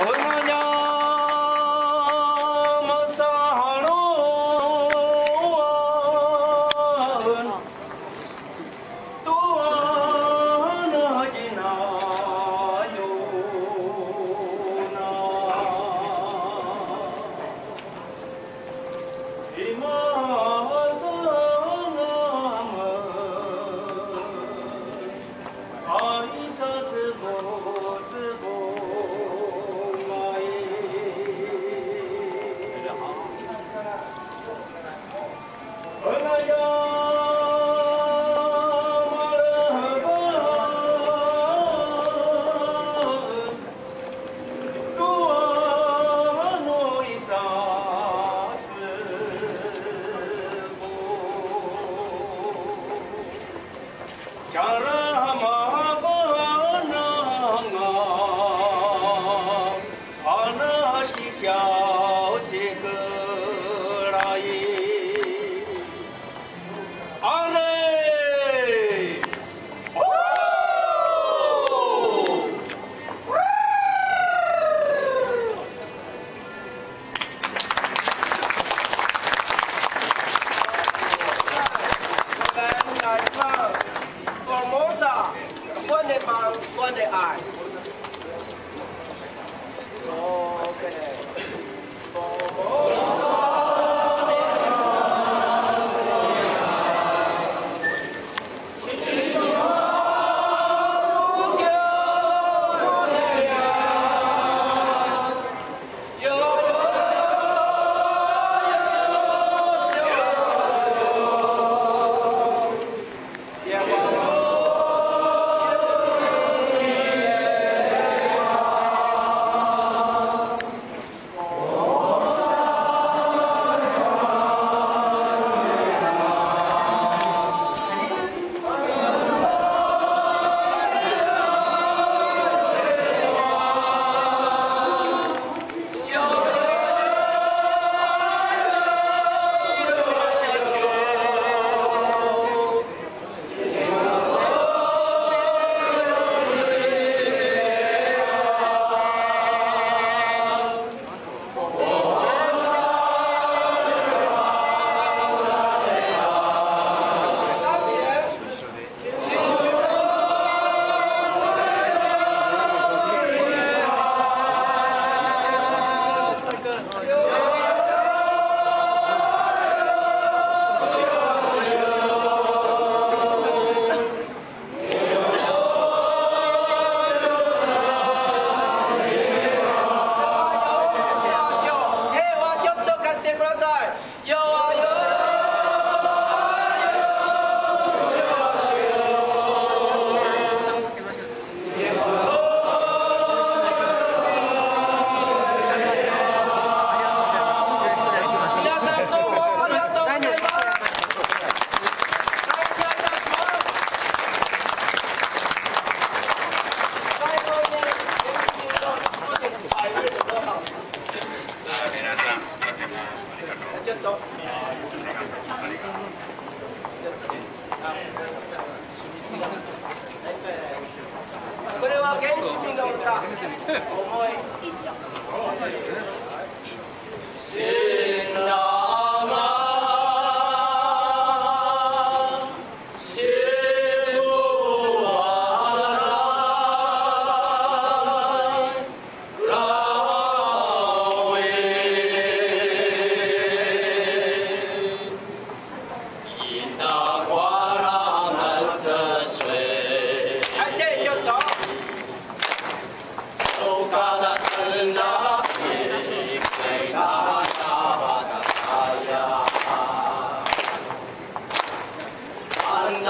我머 니, 안讲.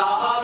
啊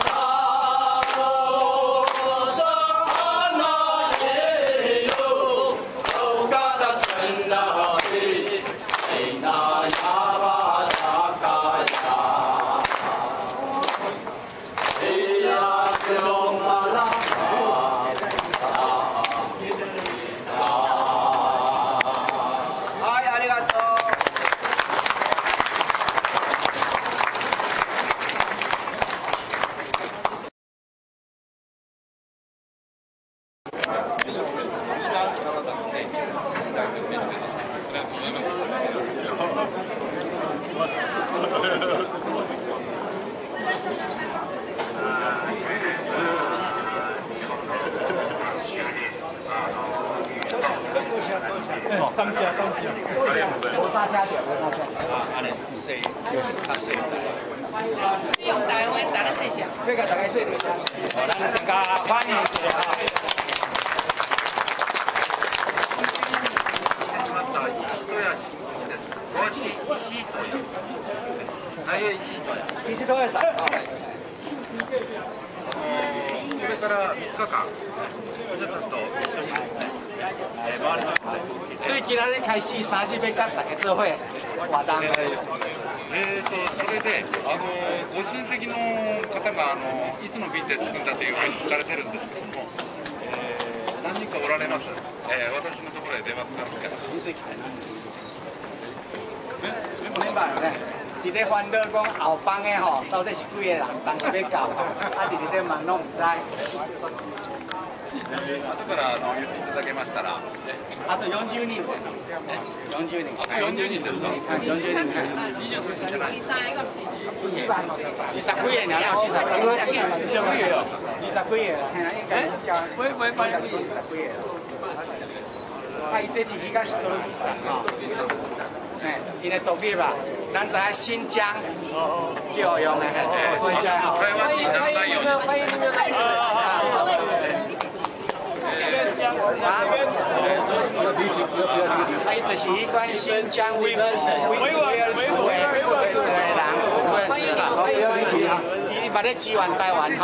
石戸屋さん。これから3日間、皆さんと一緒にですね、えー、回りますので。对，今仔日开始三日要甲大家做伙活動。えーとそれであのご親戚の方があのいつの便で着くんだというふうに聞かれてるんですけども、えー、何人かおられます、えー、私のところへ電話かかってきま親戚メンバーね。伫咧烦恼讲后方的吼，到底是几个人，当时要到，啊，伫咧忙拢唔知。後からあの言っていただけましたら、あと40人で。40人。 40人ですか、 40人。 23人じゃない第三个是一番の。二十幾個人啦，四十幾個。二十幾個。二十幾個啦，係啊，應該是叫。喂喂喂。二十幾個。啊，伊這是伊個是多斯坦吼。哎，伊個獨立吧， 咱知影新疆教育的，所以才好。欢迎欢迎你们，欢迎你们啊，啊，伊就是迄款新疆维维维吾尔族的维吾尔族的人，维吾尔族啦，伊捌咧支援台湾吼。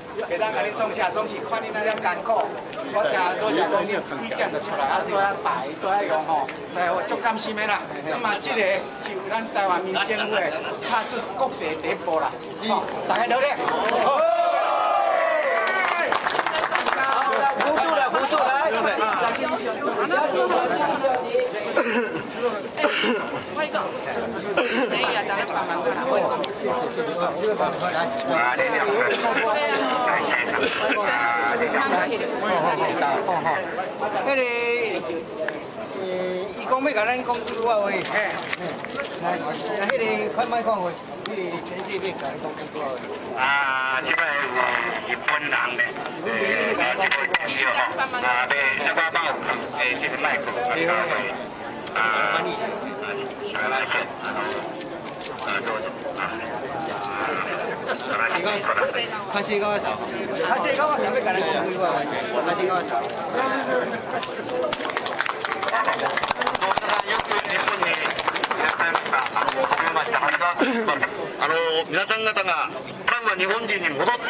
会当甲恁创下，总是看你那点艰苦，我听多谢讲恁意见就出来，啊，多啊摆，多啊用吼，所以，我足感心的啦。那么这个是有咱台湾民政府的踏出国际第一步啦，吼，大家努力。好。辅助来，辅助来。我一个，没有，咱们帮忙看我一个。迄个，诶，伊讲要甲咱讲句话话，嘿，来，来，迄个快麦看会，迄个先生要甲咱讲句话话。啊，即个是日本人咧，诶，啊，即个，啊，要那个报，诶，即个麦克，ああのあさん柏川いったあのあの皆さん方が一旦は日本人に戻って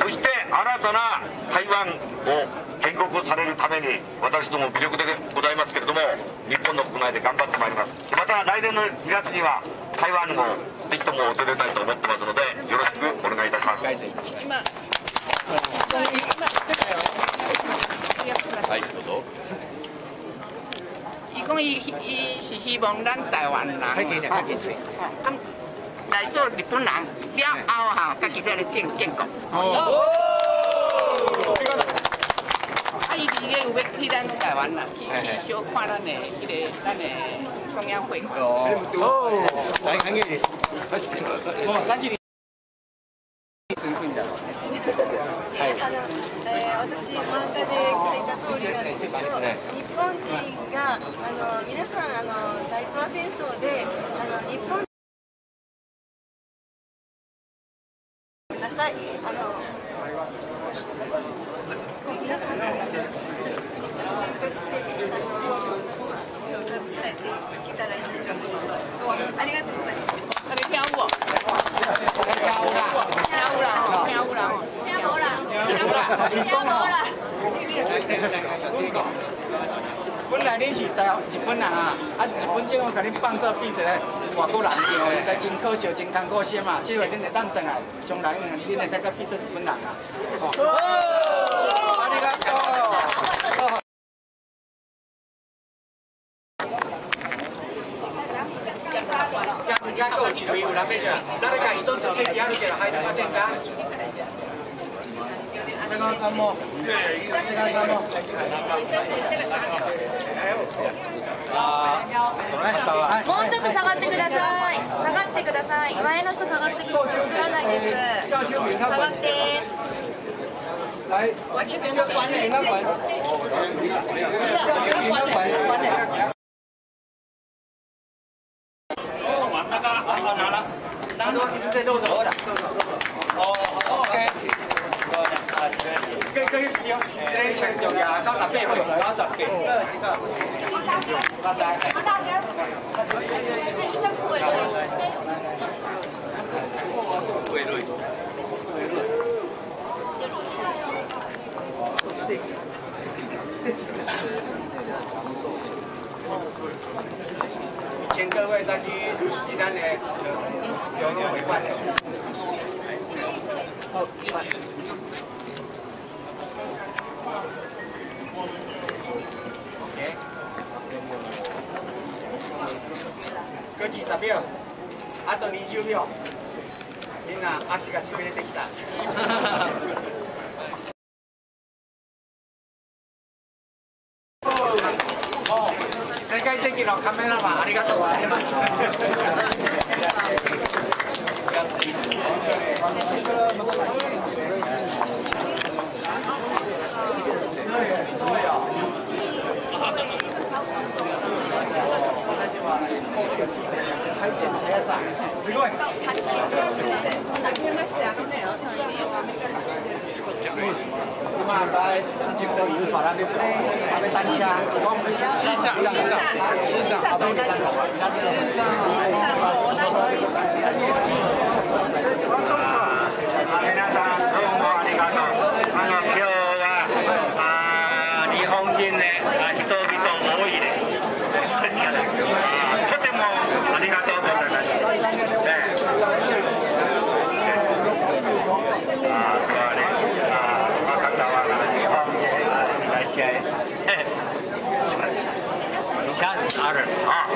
そして新たな台湾を建国されるために、私ども微力でございますけれども、日本の国内で頑張ってまいります。また来年の2月には、台湾にもぜひとも訪れたいと思ってますので、よろしくお願いいたします。今。はい、どうぞ。伊讲伊伊是希望咱台湾人，太紧了，太紧嘴。啊，来做日本人了后哈，家己再来建建国。哦。啊，伊伊个有要去咱台湾啦，去去小看咱的迄个咱的中央会。哦。来，看见你。もう先に。あの、えー、私漫画で書いた通りなんですけど、日本人があの皆さんあの大東亜戦争であの日本高兴嘛，即位恁会当真啊，将来恁恁会再个变做一本人啊。い、前の人下がってく映らないです。下がって来，我这边，よみんな足がしびれてきた。世界的なカメラ钱嘿嘿你看拿着啊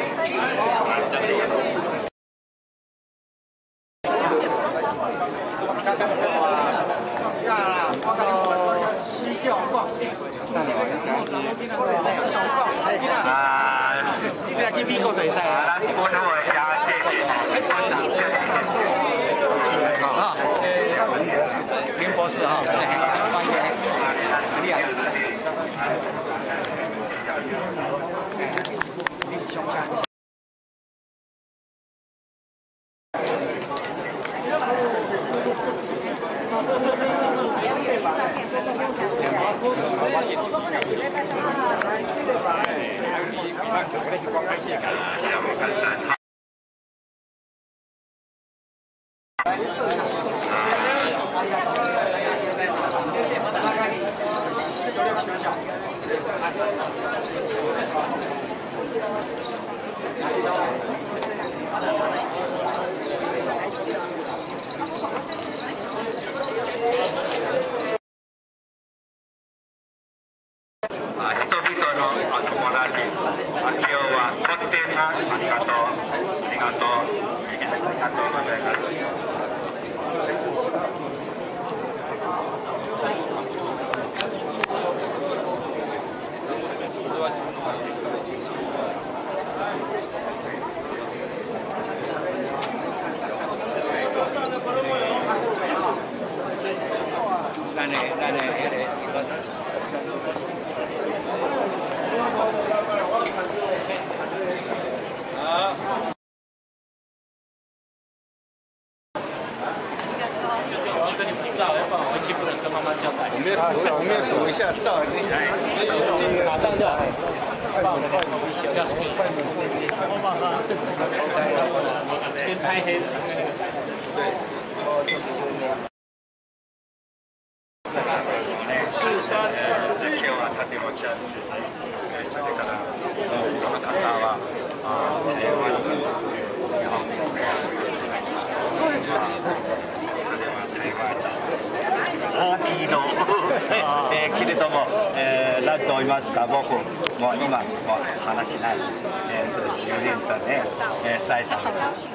ー、何と言いますか僕もう今もう話しな。いです、えー、それ終電とね、えー、伝えたんです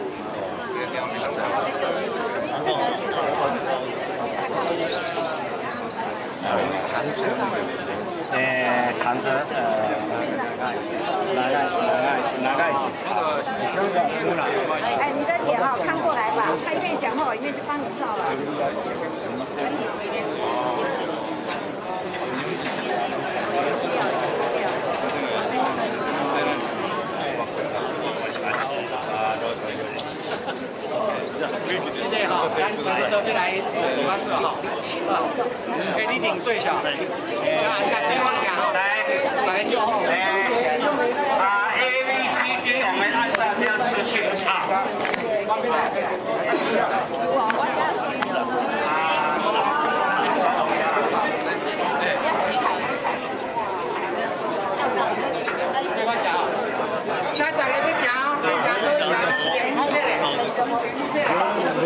えー、ちゃんと、えー、長い長い長いし哎，你的脸啊，看过来吧，他一边讲话，我一边就帮你照了。现在哈，咱从这边来八十哈，哎，你顶最小，像按照电话讲哈，来就好。啊，A B C D，我们按照这样出去啊。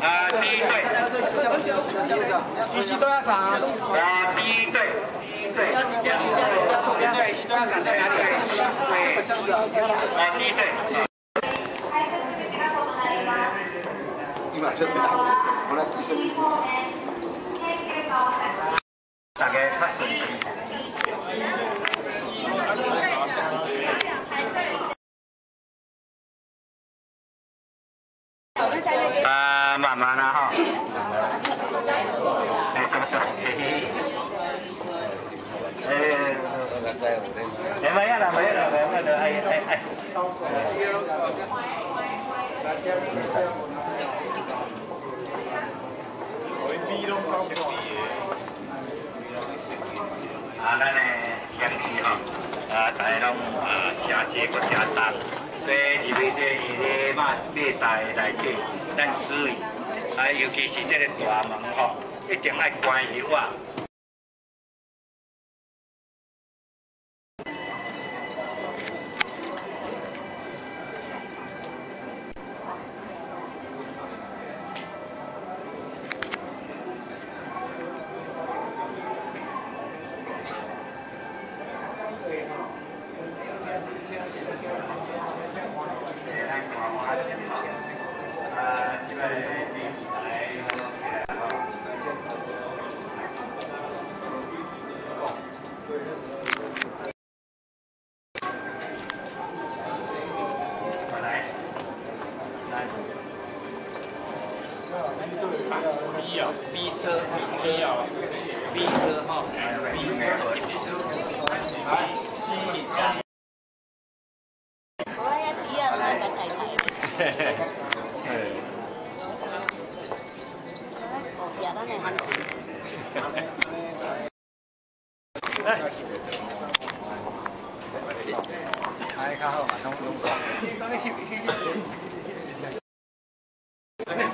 啊，第一队，你是多少场？啊，第一队，第一队，对，是多少场在哪里？啊，第一队。今ちょっとほら一緒に。大家较顺利。啊， 啊，咱的天气吼，啊，大家拢啊，车车搁车重，所以入去这伊个马马台内底，咱注意，啊，尤其是这个大门吼，一定爱关起我。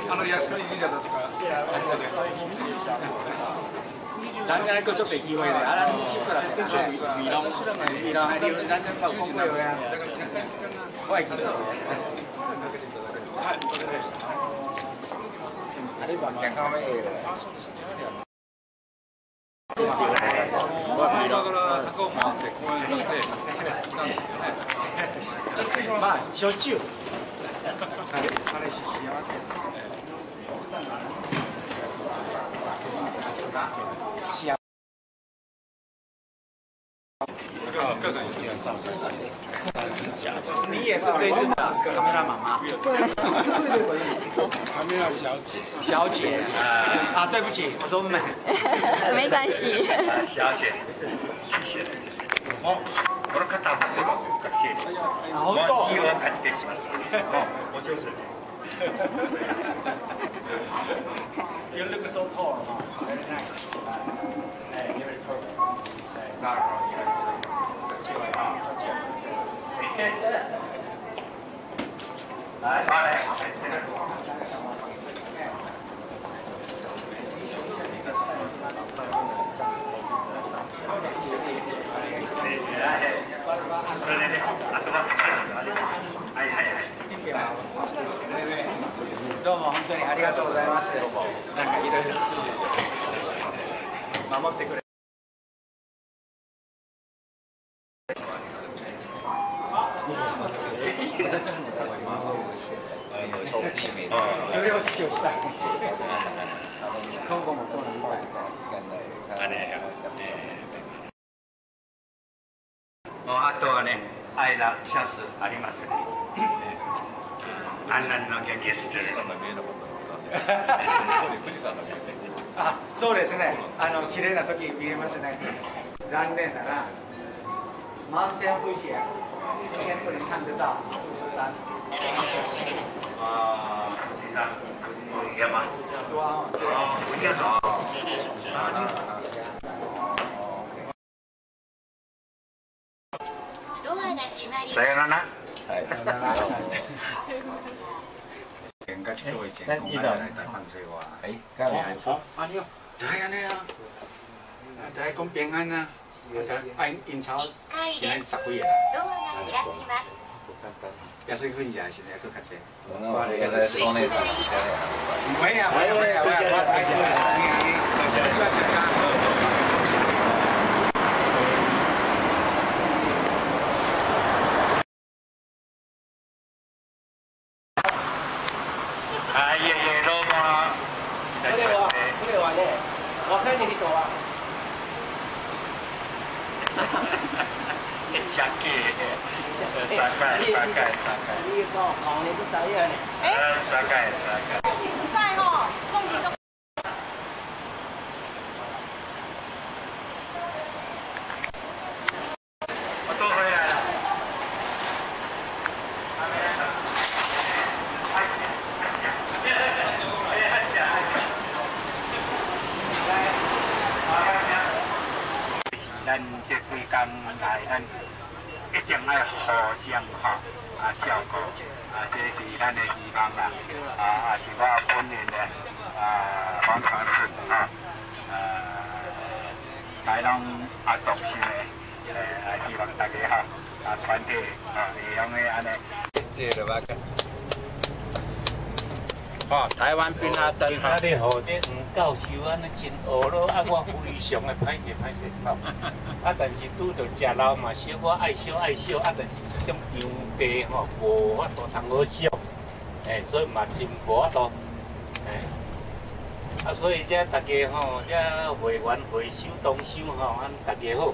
あの靖国神社だとか、あ。ちょっとで、あららん、は、だから若干時間が。怖い、い。かした。あれば、はええ。れ、あれ、幸せ。幸你也是这一次的卡梅拉妈妈，卡梅拉小姐，小姐啊，啊，对不起，我说美，没关系。幸せ幸せもう この方はとても学生です。もう自由を確定しま。す。どうも本当にありがとうございます。なんかいろいろ守ってくれ。ありますね。あんなの激富士山が見えなかったの富士山が見えてあそうですね。あの綺麗な時見えますね。残念な。ら満天富士や。感じた。富士山あ富士山富士山富士山富士山さよなら。人家教會前公開嚟睇分水話。誒，真係好。啊，你就係安尼啊。就係講平安啊。啊，因朝今日十幾個啦。安い分じゃ現在更較濟。唔會啊，唔會啊，唔會啊，我睇先啦。你你，我先看。 サカイ、サカイ、サカイ。你说好，你不知影呢？あ、サカイ、サカ 教授安尼真恶咯，啊我非常的歹势歹势吼，啊但是拄着食老嘛，小我爱笑爱笑，啊但是這種場地吼无法度通好燒，誒所以嘛真无法度，誒啊所以這大家吼這會員會收東收吼，安大家好。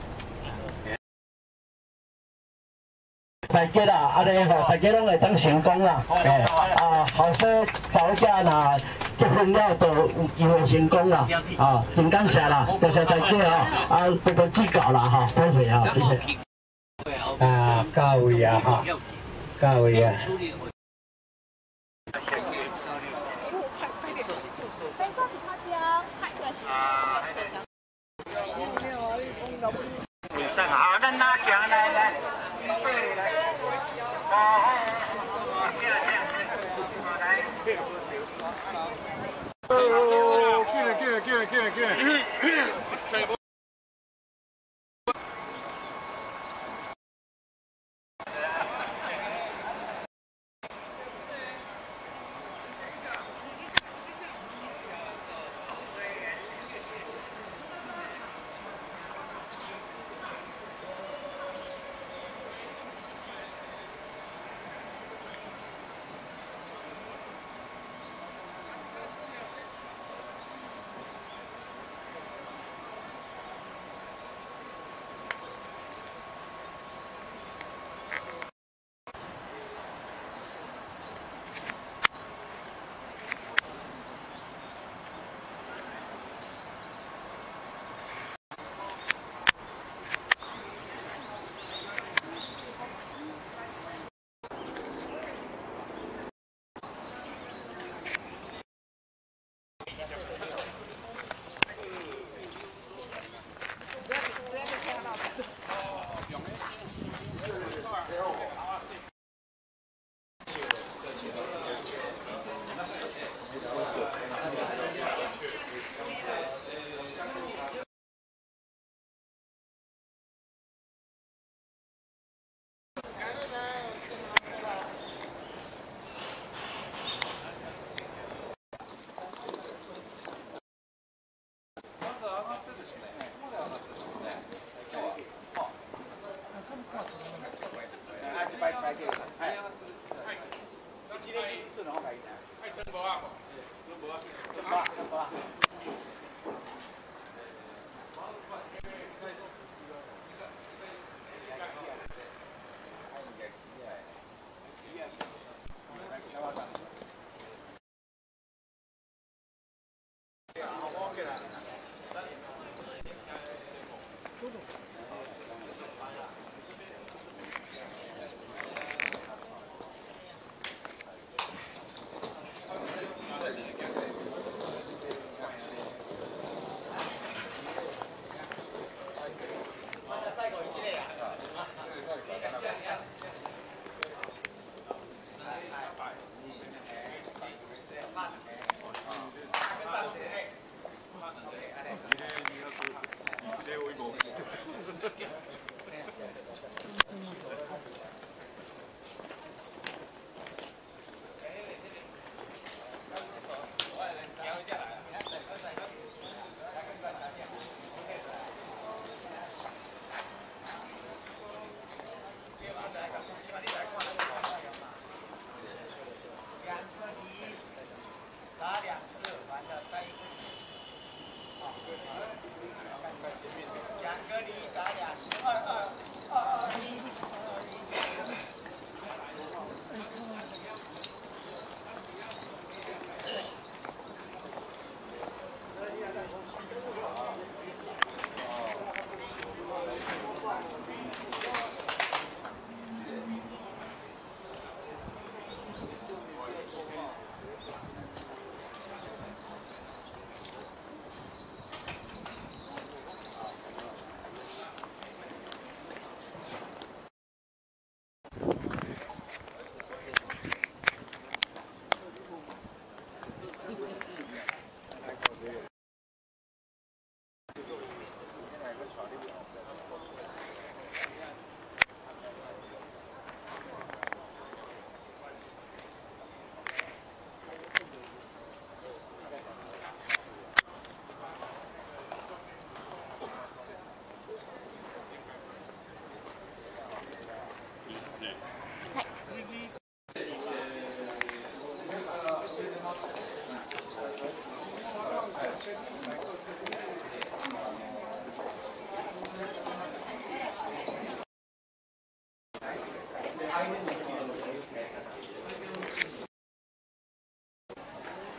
大家啦，安尼吼，大家拢会当成功啦，哎，啊，后生早家呐，结婚了都有机会成功啦，啊，真感谢啦，多谢大家哦，啊，多多指教啦，哈，多谢啊，谢。谢。啊，各位啊，哈，各位啊。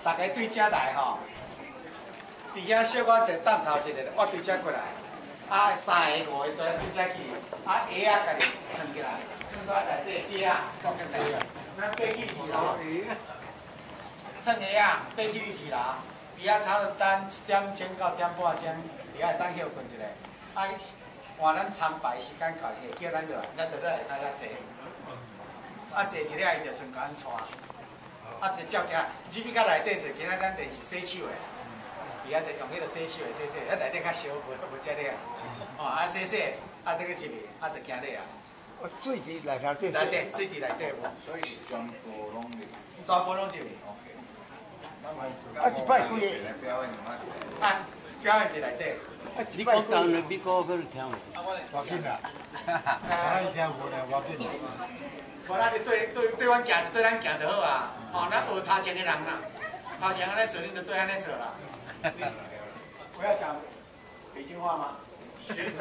大家对遮来吼，伫遐小可坐等头一个，我对遮过来，啊三个五个对对遮去，啊鞋啊家己穿起来，藏到内底底啊，放进来，咱爬去二楼，藏鞋啊，爬去二楼，伫遐差了等一点钟到点半钟，伫遐等休困一下，啊换咱参拜时间到时叫咱落来，咱就来睇遐坐，啊坐一了伊就顺甲咱带。啊，就照行，入去到内底是，今仔咱电视洗手的，伫遐就用迄个洗手的洗洗，迄内底较烧，无无遮了。哦，啊洗洗，啊这个入去，啊就行了啊。水伫内头底。内底水伫内底无。所以全部拢入。全部拢入去。啊，一摆几个？啊，表演伫内底。啊，一摆讲了，美国可能听无。要紧啊！啊，伊听无咧，要紧。无咱就对对对阮行，对咱行就好啊。哦，咱学头前的人啦，头前安尼做，你就对安尼做啦。我要讲北京话吗？学我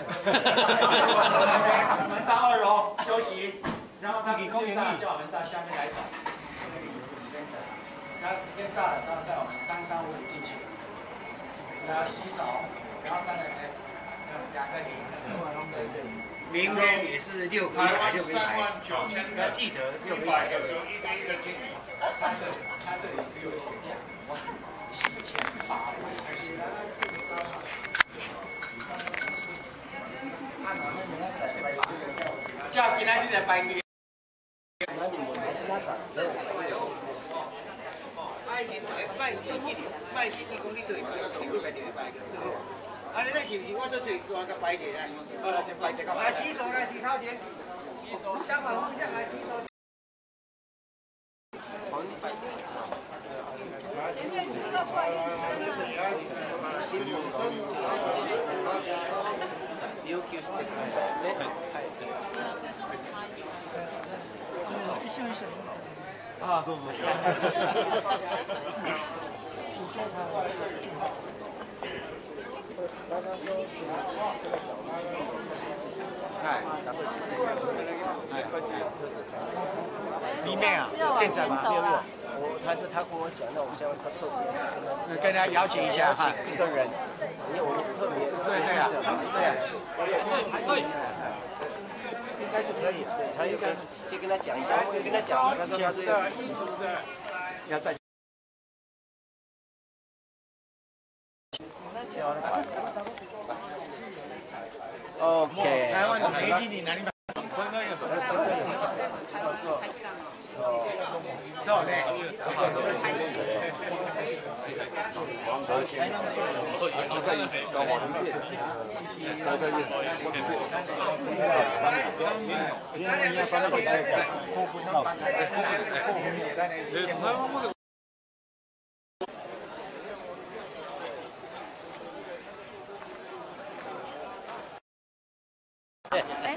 们到二楼休息，然后他时间到叫我们到下面来等。那个椅子里面等。然后时间到了，然后带我们三三五五进去，然后洗手，然后再来来两个零，对对。明天也是六块百六百，要记得六块六就一个一个进。他这他这里只有钱两万七千八百二十。叫今仔日来排队。拜神拜地基的，拜神地公你对，你会拜地拜个。啊，你那是不是我做最多个拜节啊？好了，先拜这个。来洗手，来洗头前，相反方向来洗手。要求してくださいね。はい。一緒にして。ああ、どうぞ。哎，里面啊，现在吗？六月，我他是他跟我讲，那我现在他特别，跟他邀请一下哈，一个人，因为我们是特别，对对啊，对， 应该是可以，他应该先跟他讲一下，我跟他讲，他说他对，要再。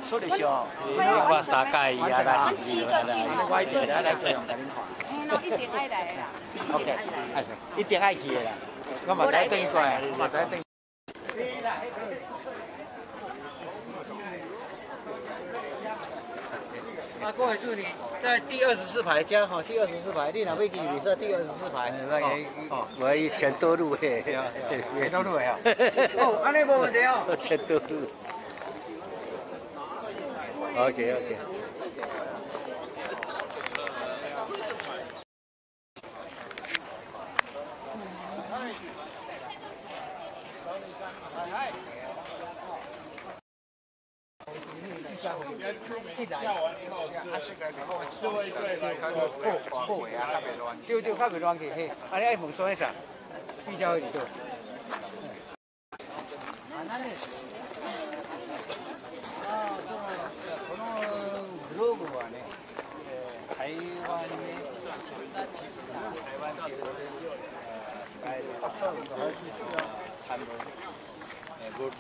そうでしょう。我三界呀啦，七个剧，我一定来来培养给恁看。哎，那一定爱来啦。 OK，一定爱去的啦。我嘛在等过来，我嘛在等。 郭海柱，你在第二十四排加哈，第二十四排，你哪位给你是第二十四排？那个，我全多路诶，全多路诶啊。哦，安尼无问题哦。全都入。OK OK。对对，较袂乱去嘿。安尼爱问说一啥？比较里头。このグローブはね、台湾に台湾で使える。